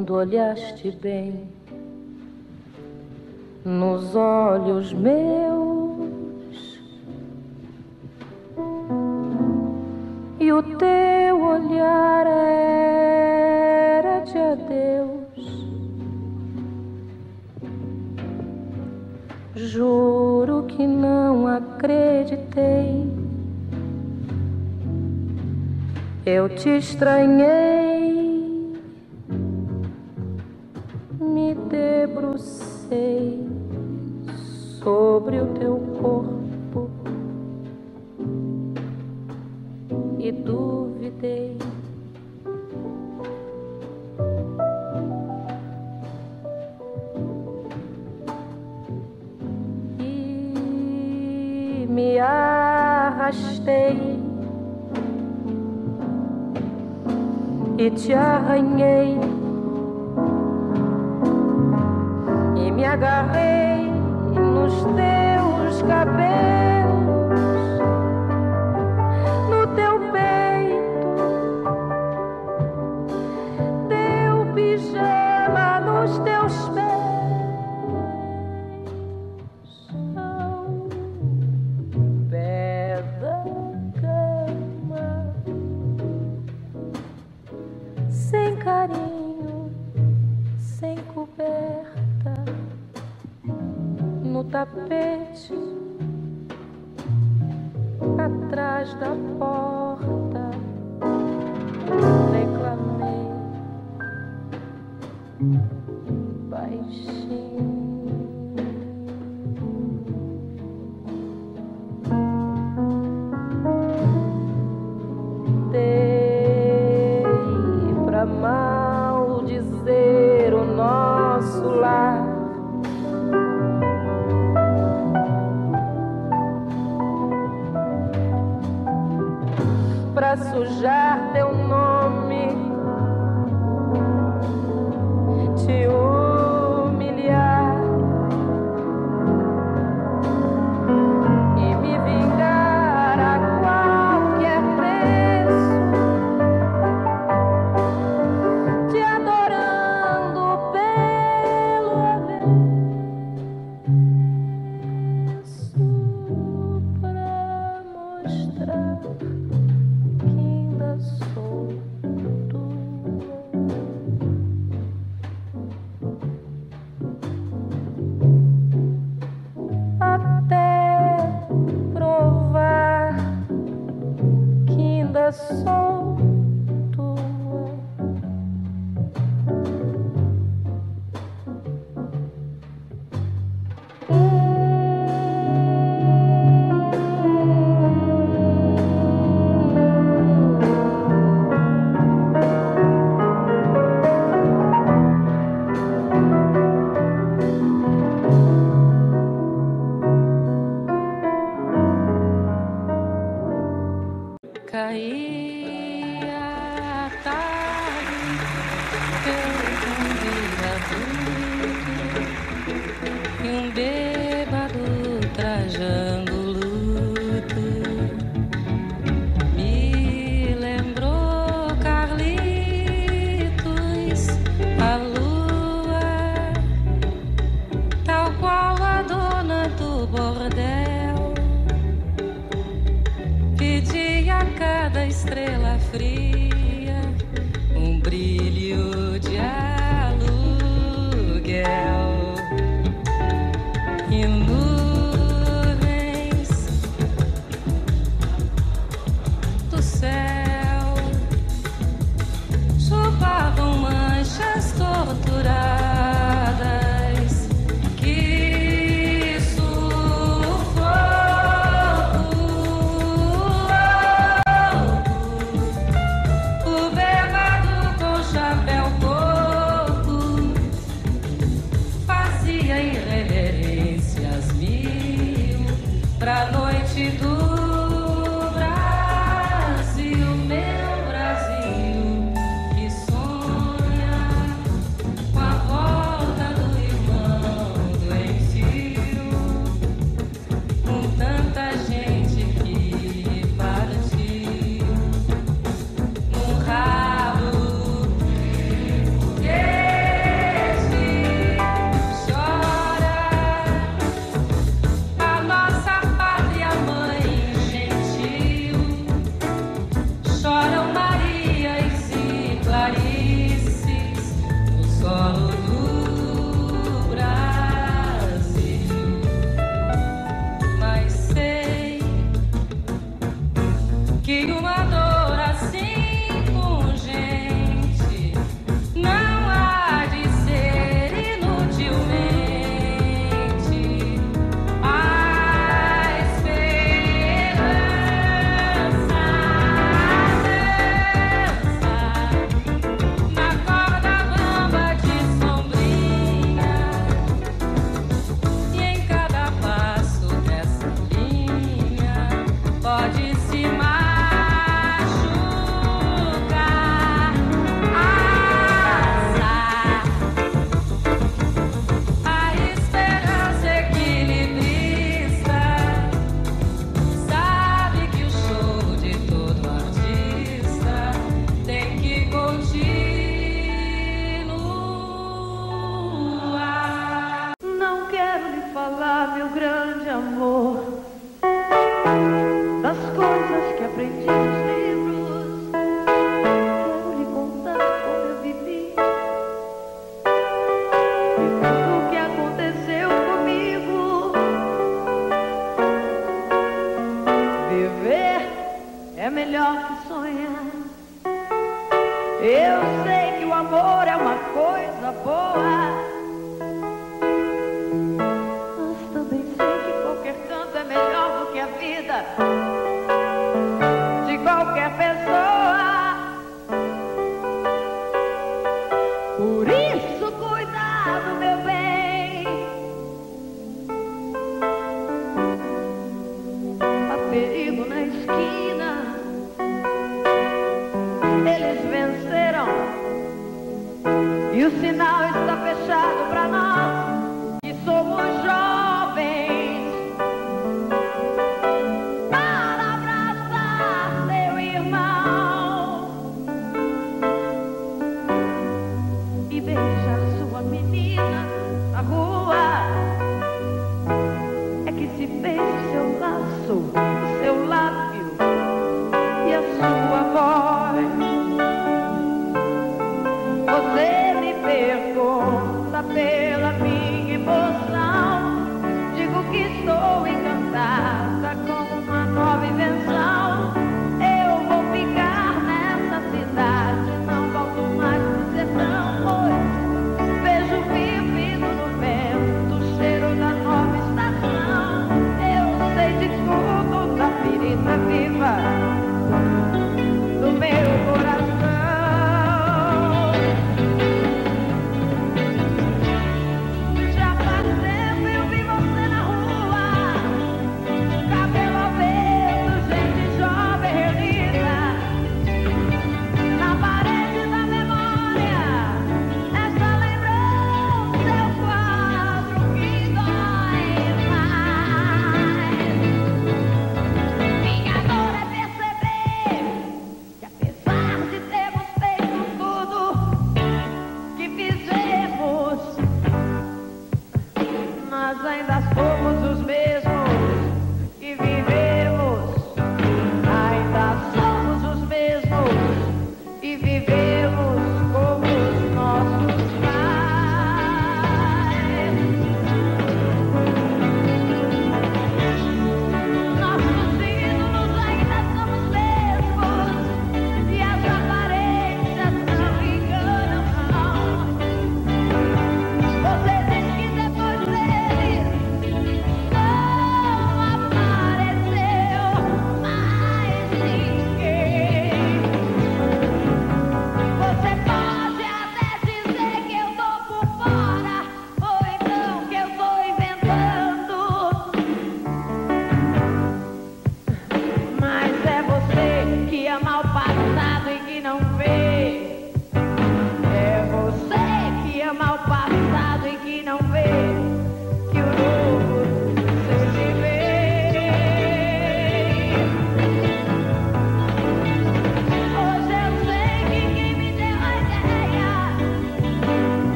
quando olhaste bem nos olhos meus e o teu olhar era de adeus. Juro que não acreditei. Eu te estranhei. sofrer.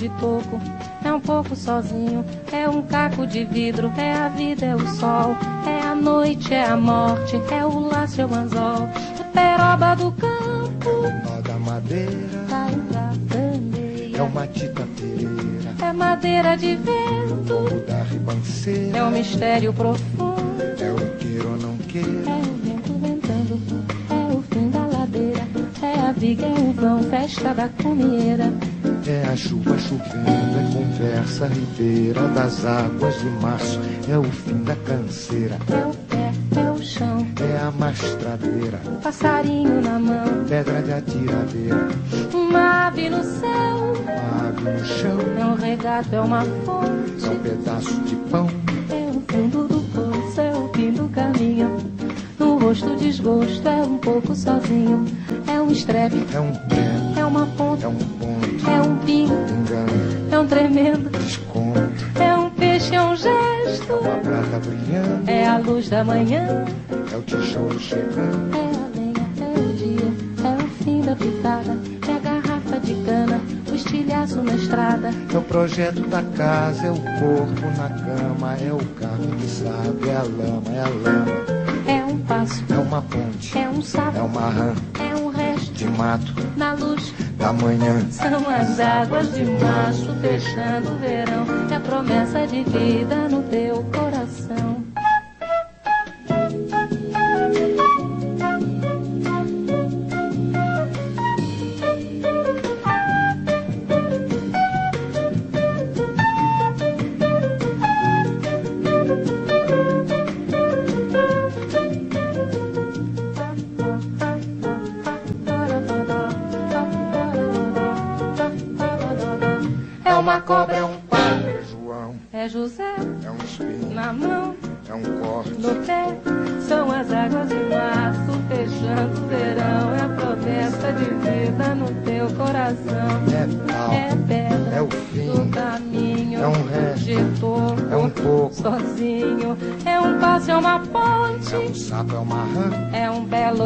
De toco, é um pouco sozinho. É um caco de vidro, é a vida, é o sol. É a noite, é a morte, é o laço, é o anzol. É peroba do campo, É nó da madeira, da bandeira. é uma tita pereira, É madeira de vento, o da ribanceira, é um mistério profundo. é o queira ou não É queira, o vento ventando, é o fim da ladeira, é a viga, é o vão, festa da comieira. É a chuva chovendo, é conversa ribeira das águas de março, é o fim da canseira, É o pé, é o chão, é a mastradeira, passarinho na mão, pedra de atiradeira, uma ave no céu. uma ave no chão, É um regato, é uma fonte, é um pedaço de pão, é o fundo do poço, é o fim do caminho. No rosto desgosto, é um pouco sozinho, é um estrepe, é um pé, é uma ponta, é um é um pingo, engano, é um tremendo, desconto, é um peixe, é um gesto, uma prata brilhando, é a luz da manhã. é o tijolo chegando, É a lenha, é o dia, é o fim da pitada, é a garrafa de cana, o estilhaço na estrada. é o projeto da casa, é o corpo na cama, é o carro que sabe, é a lama, é a lama, É um passo, é uma ponte, é um é sapo, uma rã é um resto de mato. na luz. Da manhã, São as águas de março fechando o verão, é a promessa de vida no teu coração.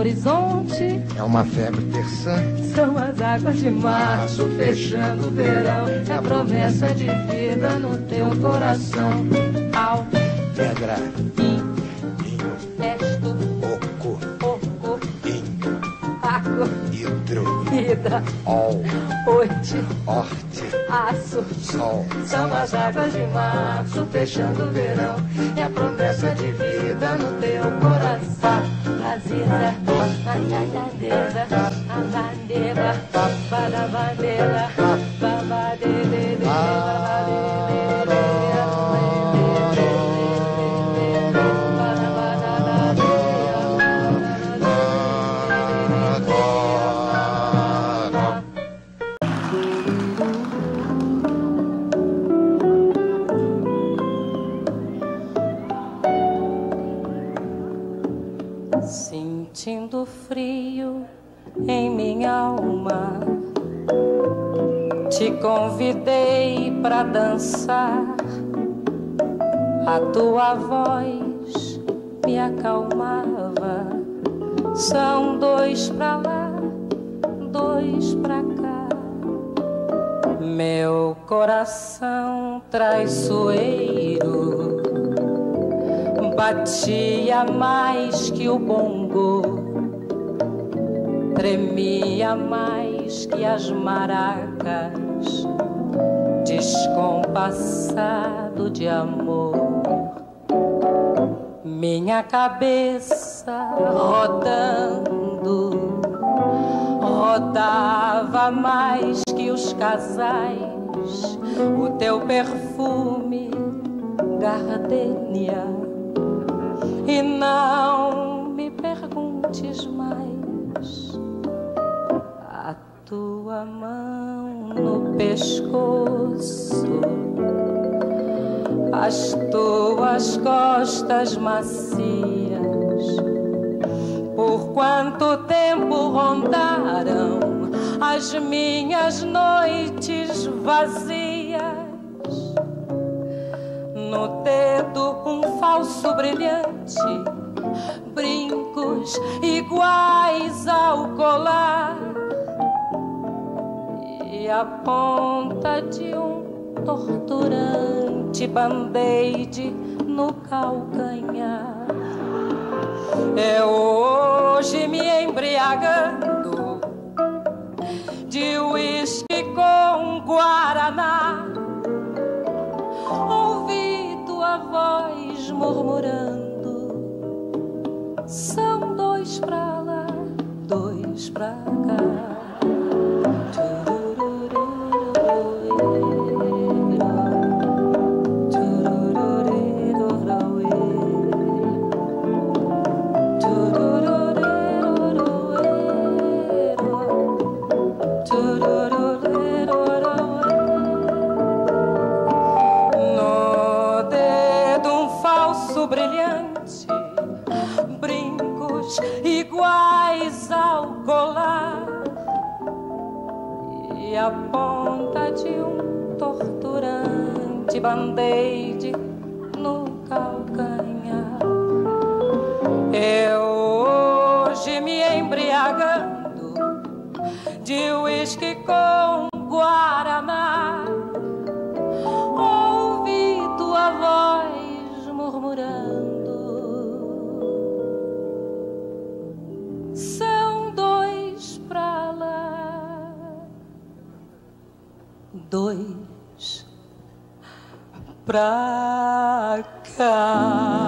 Horizonte, é uma febre terçante, são as águas de março fechando o verão, é a promessa de vida no teu coração. Ao pedra, resto, oco, pouco, inho, água, hidro, vida, ol, oite, horte, aço. sol, São as águas de março fechando o verão. É a promessa de vida no teu coração Aziza, a bandeira, a bandeira Para a bandeira, Meu coração traiçoeiro batia mais que o bongo, tremia mais que as maracas, descompassado de amor. Minha cabeça rodando, rodava mais os casais, o teu perfume, gardenia. E não me perguntes mais a tua mão no pescoço, as tuas costas macias. Por quanto tempo rondaram as minhas noites vazias. No dedo, um falso brilhante, brincos iguais ao colar e a ponta de um torturante band-aid no calcanhar. Eu hoje me embriagando de uísque com guaraná. Ouvi tua voz murmurando: são dois pra lá, dois pra cá. a ponta de um torturante band-aid no calcanhar. Eu hoje me embriagando de uísque com pra cá.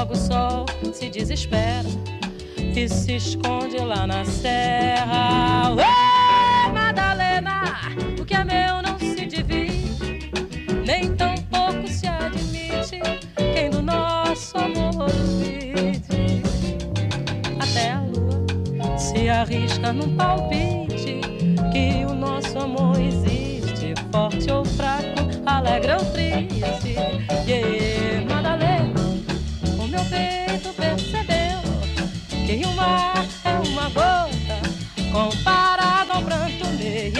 Logo o sol se desespera e se esconde lá na serra. Ué, Madalena, o que é meu não se divide, nem tão pouco se admite quem do nosso amor duvide. Até a lua se arrisca num palpite que o nosso amor existe, forte ou fraco, alegre ou triste. Yeah, que o mar é uma gota comparado ao pranto meu.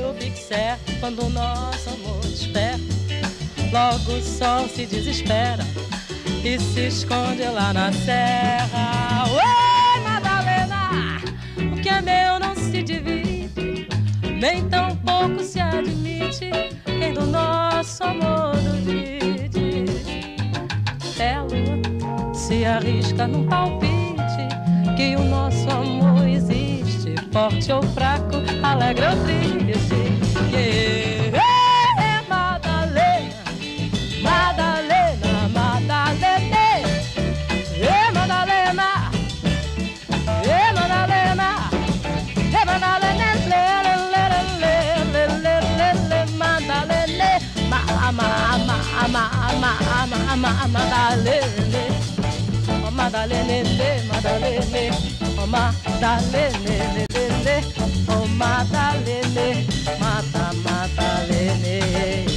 Eu fico certo quando o nosso amor desperta. Logo o sol se desespera e se esconde lá na serra. Oi, Madalena, o que é meu não se divide, nem tão pouco se admite quem do nosso amor arrisca num palpite que o nosso amor existe, forte ou fraco, alegre ou triste. Yeah. Madalene, le, Madalene, oh Madalene, le, le, le, oh Madalene, mata, Madalene.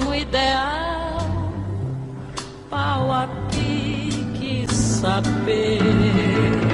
Tamanho ideal, pau a pique saber.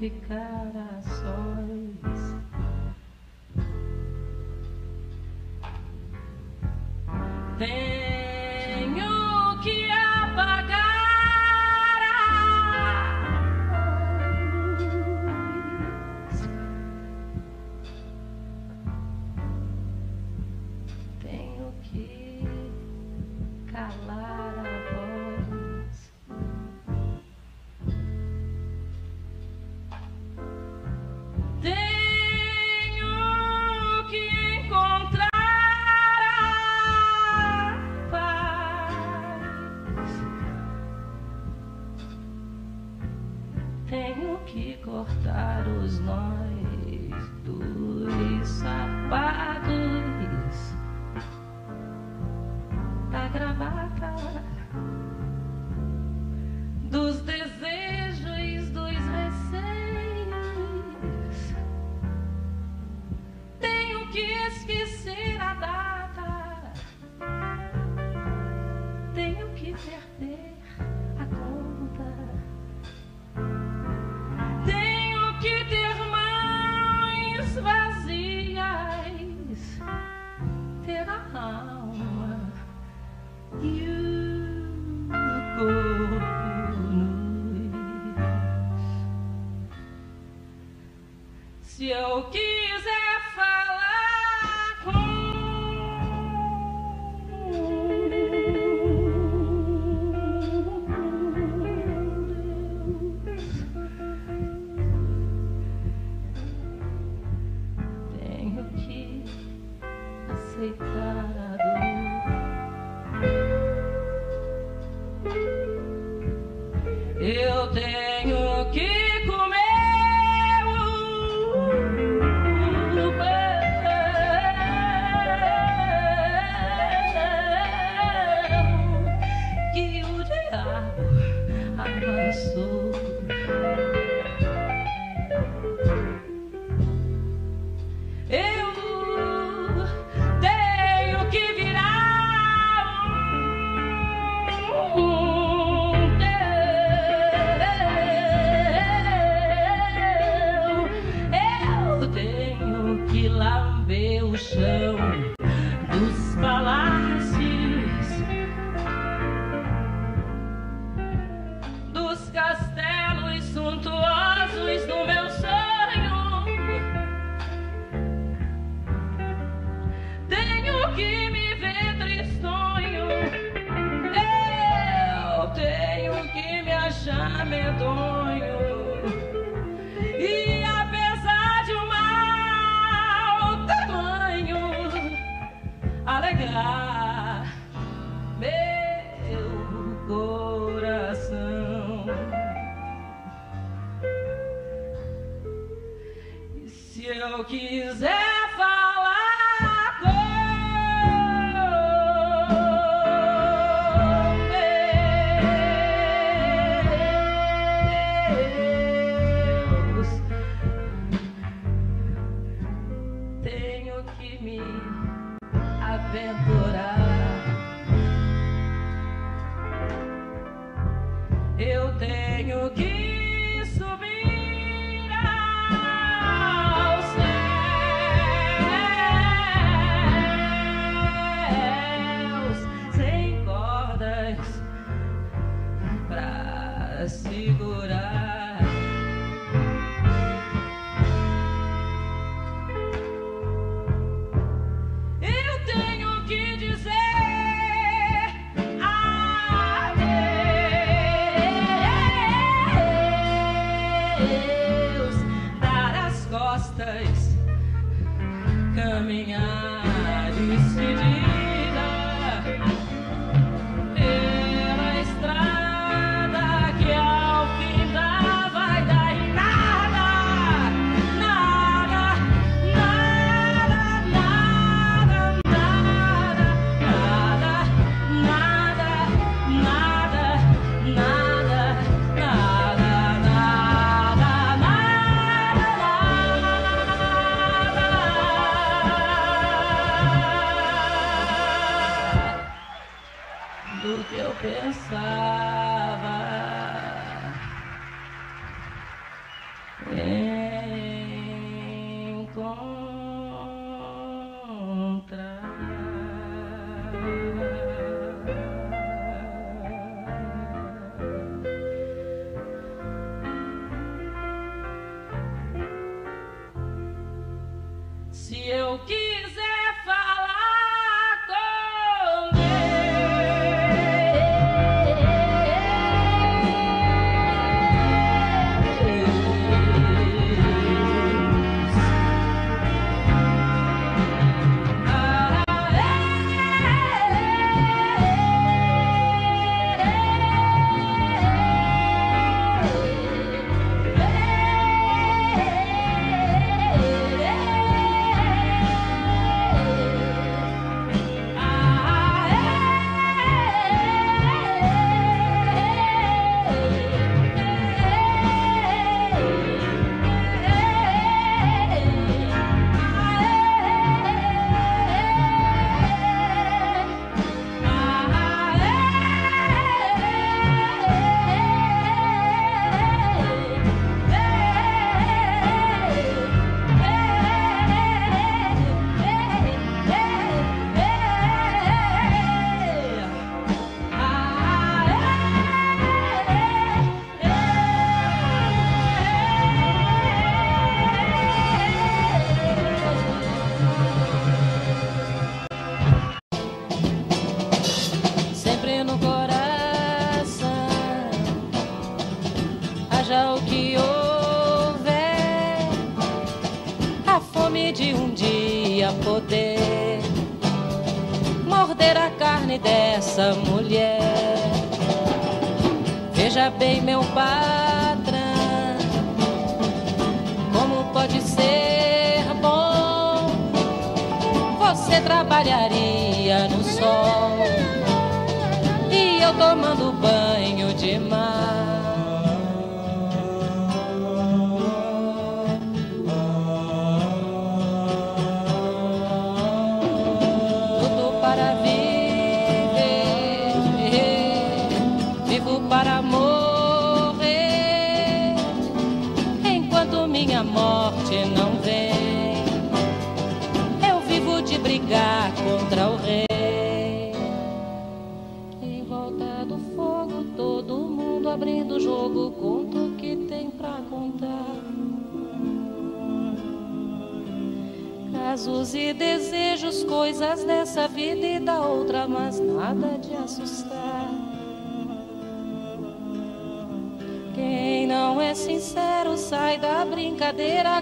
crucificada soy.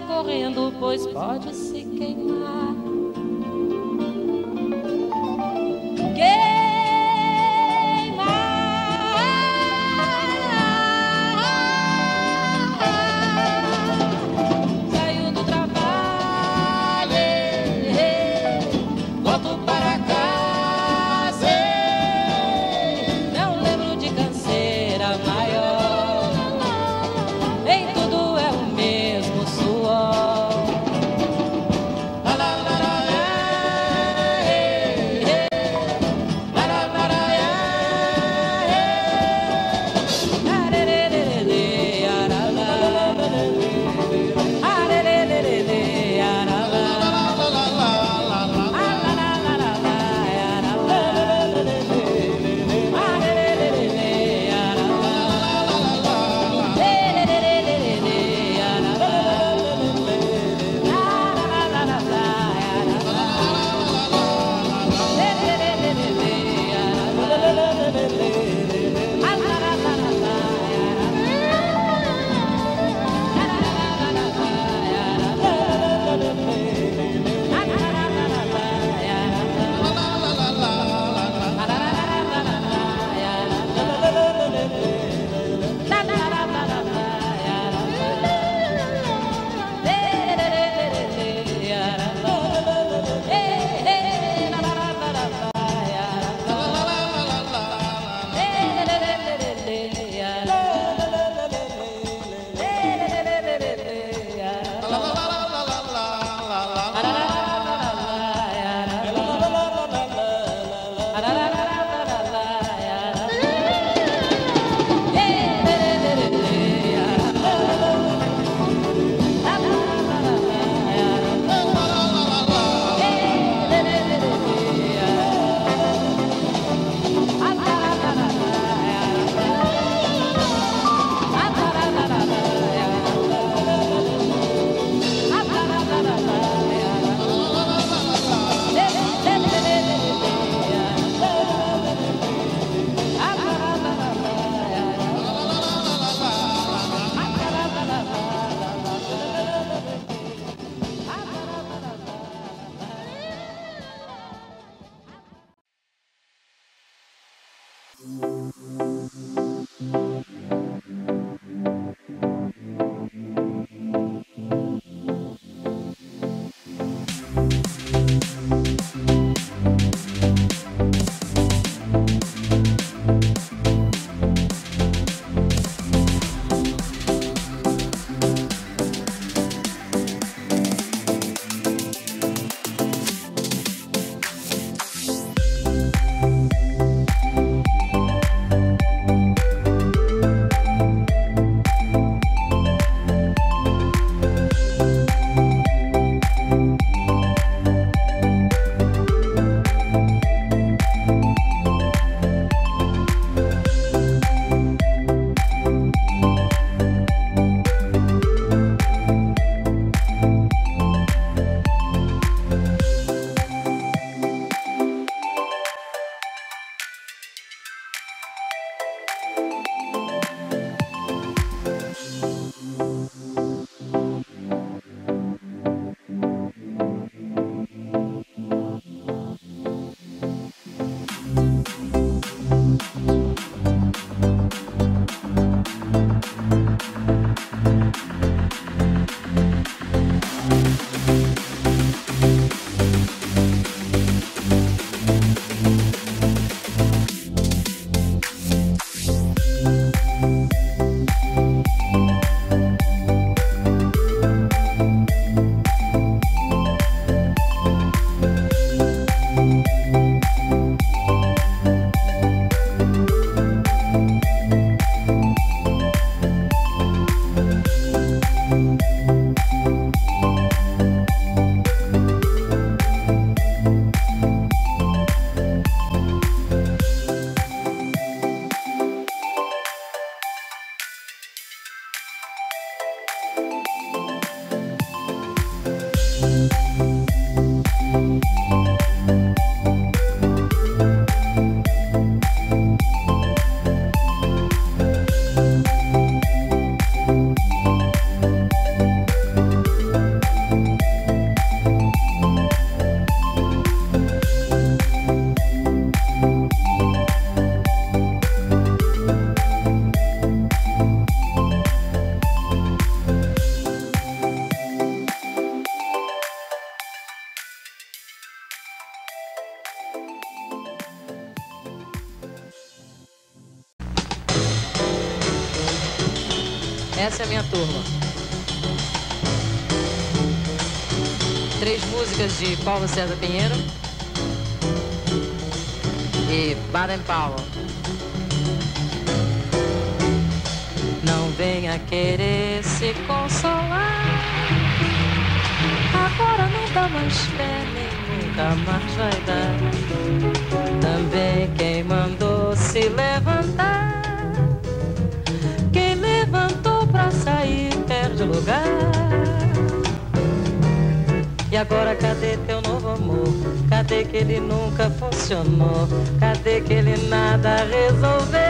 Correndo, pois pode se Paulo César Pinheiro e Baden Powell. Não venha querer se consolar. Agora não dá mais fé, nem nunca mais vai dar. Também quem mandou se levantar. Quem levantou pra sair perde lugar. E agora cadê que ele nunca funcionou? Cadê que ele nada resolveu?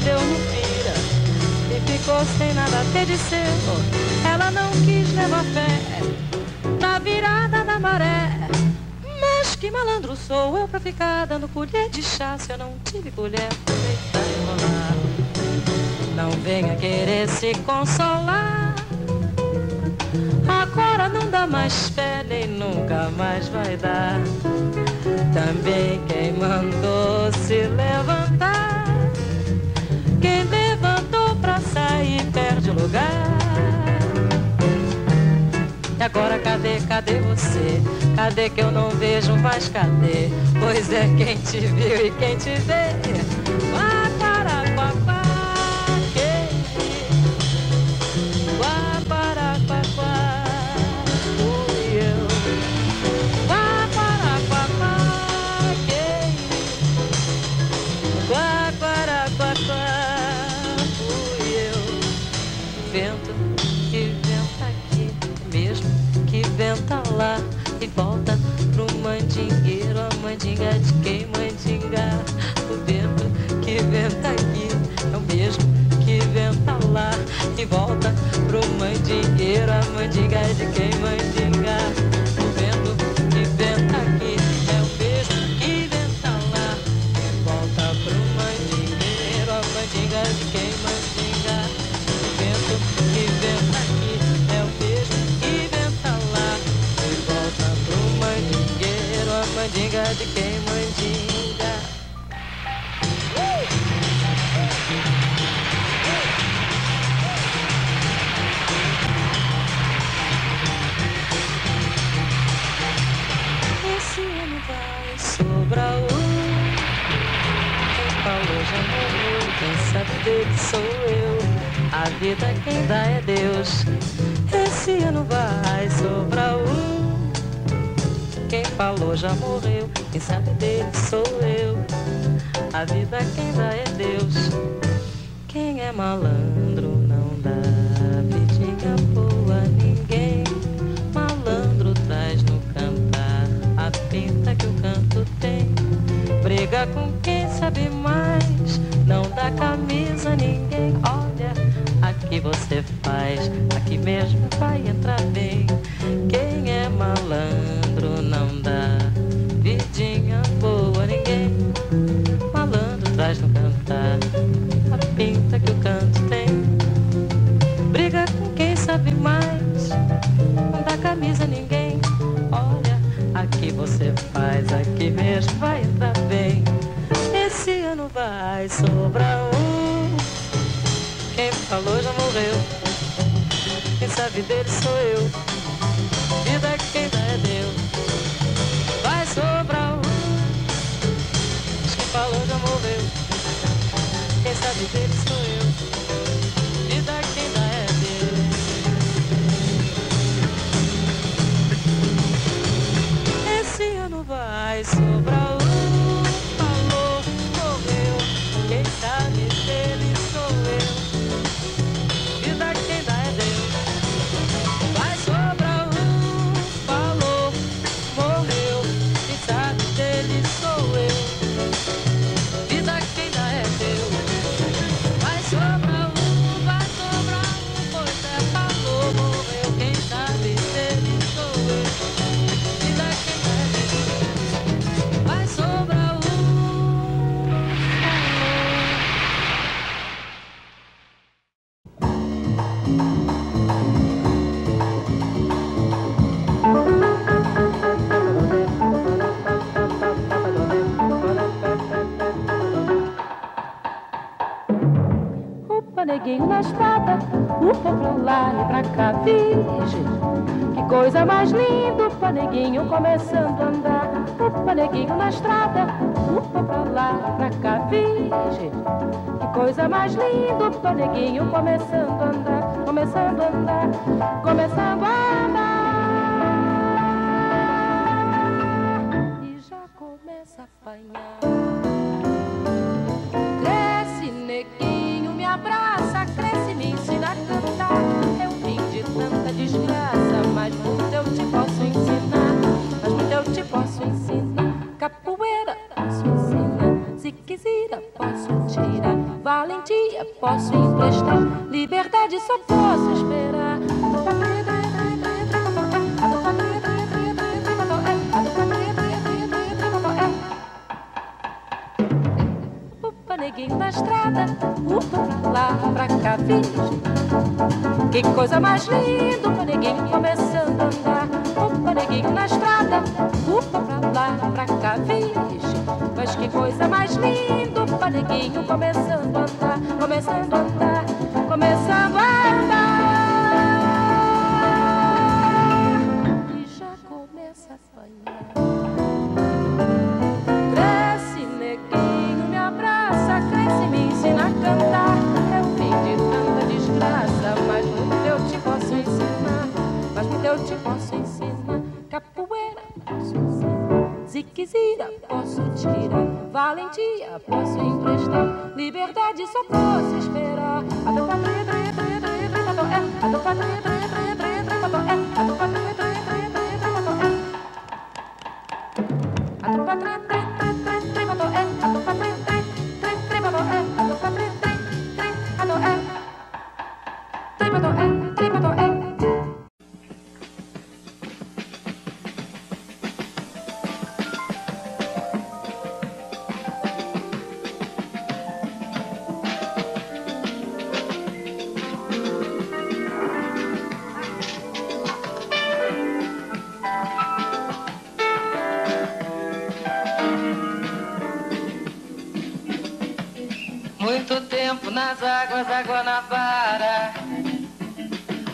Deu. No pira e ficou sem nada a ter de seu. Ela não quis levar fé na virada da maré. Mas que malandro sou eu pra ficar dando colher de chá se eu não tive colher pra deitar e rolar. Não venha querer se consolar. Agora não dá mais fé, nem nunca mais vai dar. Também quem mandou se levantar. Perde lugar. E agora cadê, cadê você? Cadê que eu não vejo mais cadê? Pois é quem te viu e quem te vê. Mandinga de dele sou eu. A vida quem dá é Deus. Esse ano vai sobrar um Quem falou já morreu. Quem sabe dele sou eu. A vida quem dá é Deus. Quem é malandro coisa mais linda, upa neguinho começando a andar, upa neguinho na estrada, upa pra lá pra cá, virgem. Que coisa mais linda, upa neguinho começando a andar, começando a andar, começando a andar. Posso emprestar. Liberdade, só posso esperar. Neguinho na estrada, upa pra lá, pra cá, virgem. Que coisa mais linda, upa, neguinho começando a andar. Upa, neguinho na estrada, upa pra lá, pra cá, virgem. Mas que coisa mais linda, upa, neguinho começando a andar, começando a andar, começando a andar. E já começa a apanhar. Cresce, neguinho, me abraça, cresce, me ensina a cantar. É o fim de tanta desgraça, mas muito eu te posso ensinar. Mas muito eu te posso ensinar. Capoeira, posso ensinar. Ziquezira, posso tirar. Valentia, posso emprestar. Nas águas da Guanabara,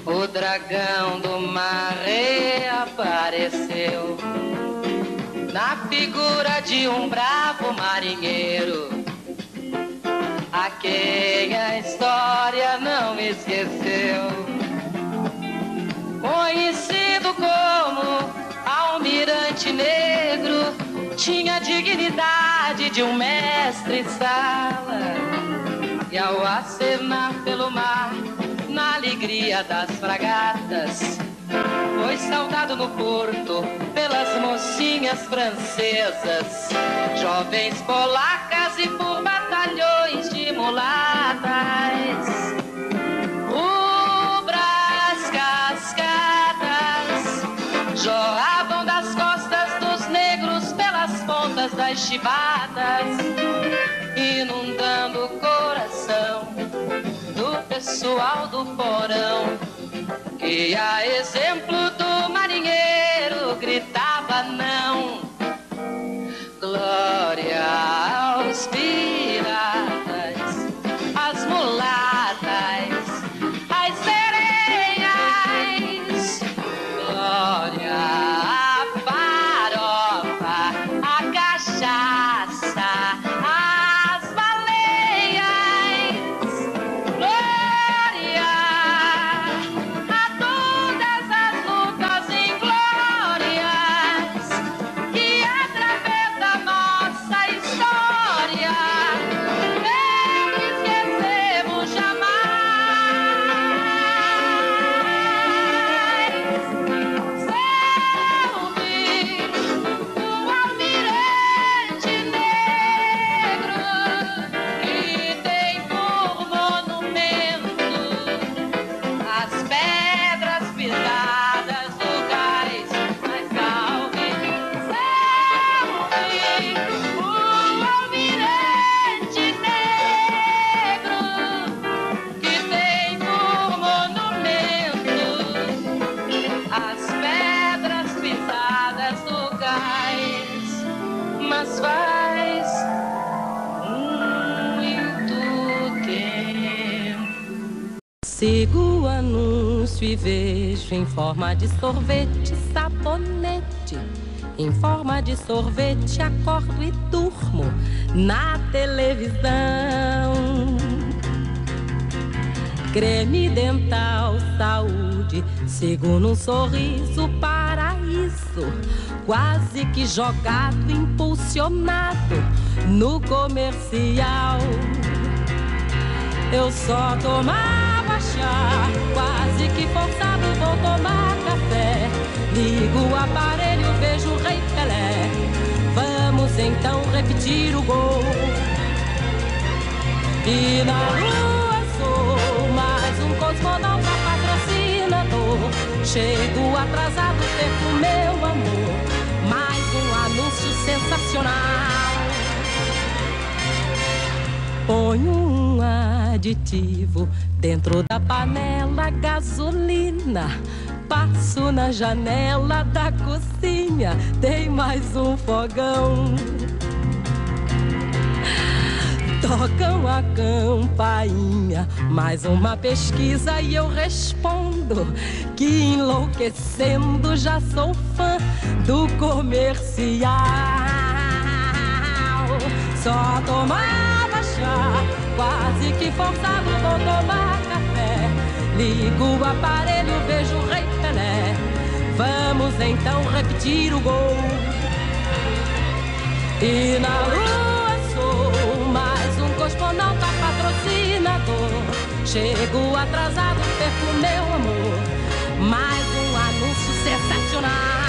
o dragão do mar reapareceu na figura de um bravo marinheiro, a quem a história não esqueceu. Conhecido como Almirante Negro, tinha a dignidade de um mestre-sala. E ao acenar pelo mar, na alegria das fragatas, foi saudado no porto pelas mocinhas francesas, jovens polacas e por batalhões de mulatas. Rubras cascadas jorravam das costas dos negros pelas pontas das chibatas, pessoal do porão, que a exemplo do marinheiro gritava não. Glória aos piratas, em forma de sorvete, sabonete. Em forma de sorvete, acordo e durmo na televisão. Creme dental, saúde, sigo num sorriso, paraíso. Quase que jogado, impulsionado no comercial. Eu só tomava chá, quase que forçado vou tomar café. Ligo o aparelho, vejo o Rei Pelé. Vamos então repetir o gol. E na lua sou mais um cosmonauta patrocinador. Chego atrasado, perco meu amor. Mais um anúncio sensacional. Ponho um aditivo dentro da panela gasolina. Passo na janela da cozinha, tem mais um fogão. Tocam a campainha, mais uma pesquisa e eu respondo que enlouquecendo já sou fã do comercial. Só tomava chá, quase que forçado vou tomar café. Ligo o aparelho, vejo o Rei Pelé. Vamos então repetir o gol. E na lua sou mais um cosmonauta patrocinador. Chego atrasado, perco meu amor. Mais um anúncio sensacional.